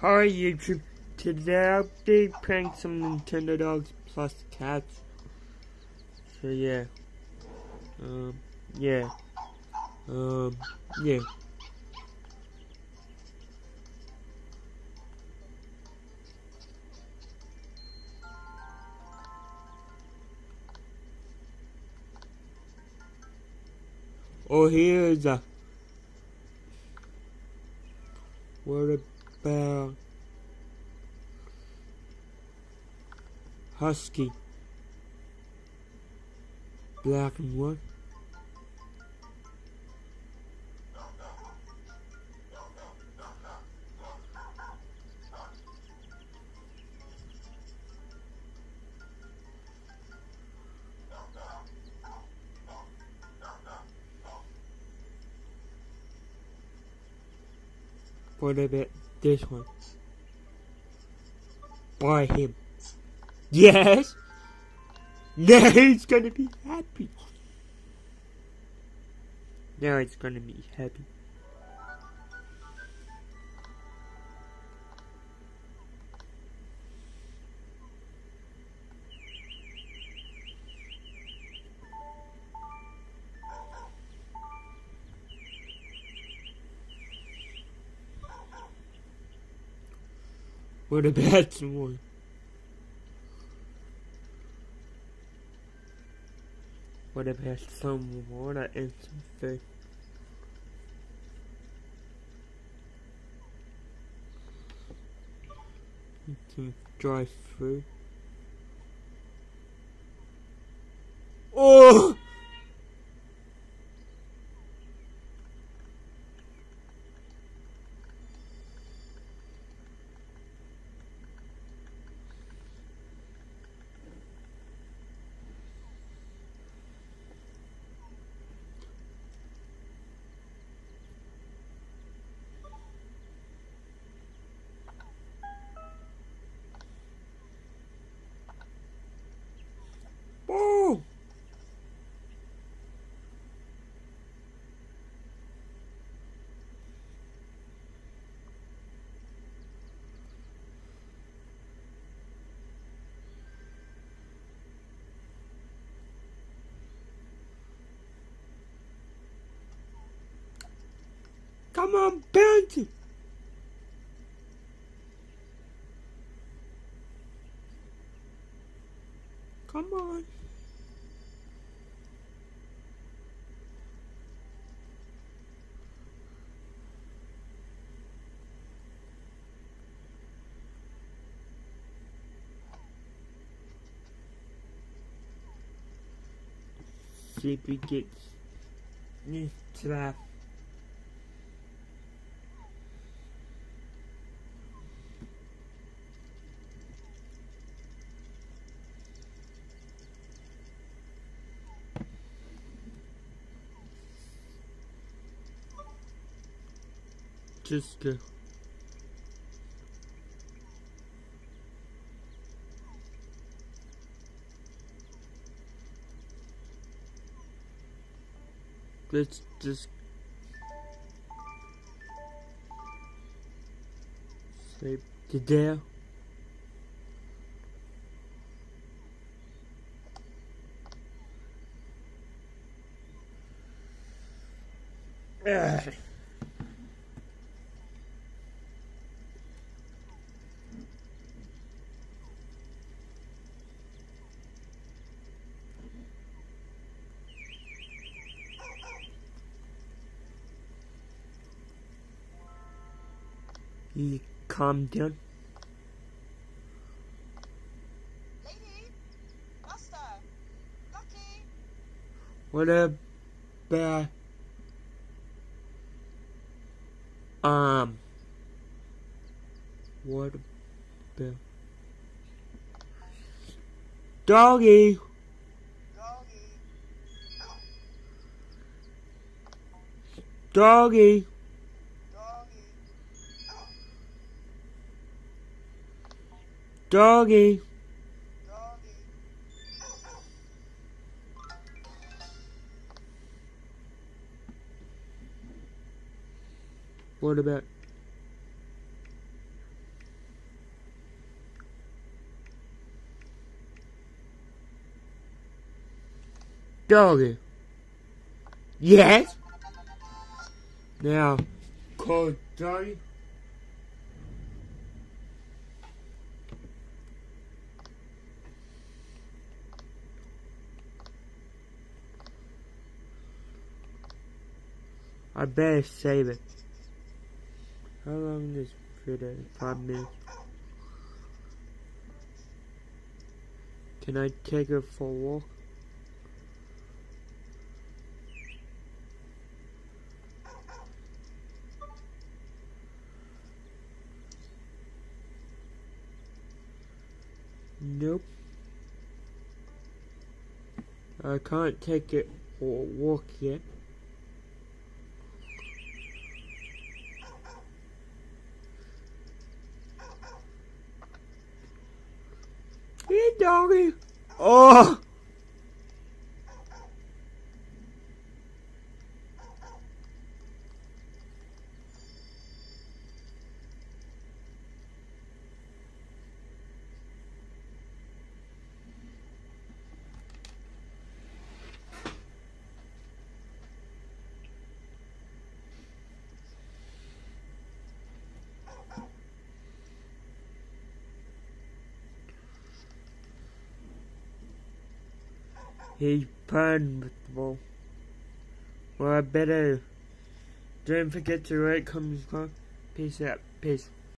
Hi YouTube. Today I'll be playing some Nintendogs plus cats. So yeah. Um yeah. Um yeah. Oh here's a what about Husky. Black and white. What about this one? Why him? Yes. Now he's gonna be happy. Now he's gonna be happy. What about someone? What about some water and some food? Can drive through. Oh! Oh! Come on, bounty! Come on. See if we get Just. Let's just save the day. Ugh. You calm down. Lady, Master, Lucky, What about um what about doggy. Doggy, doggy Doggy. What about? Doggy. Yes? Now, call Doggy. I better save it. How long is video? Five minutes. Can I take her for a walk? Nope. I can't take it for a walk yet. Oh. He's ball. Well, I better. Don't forget to rate, comment, subscribe. Peace out. Peace.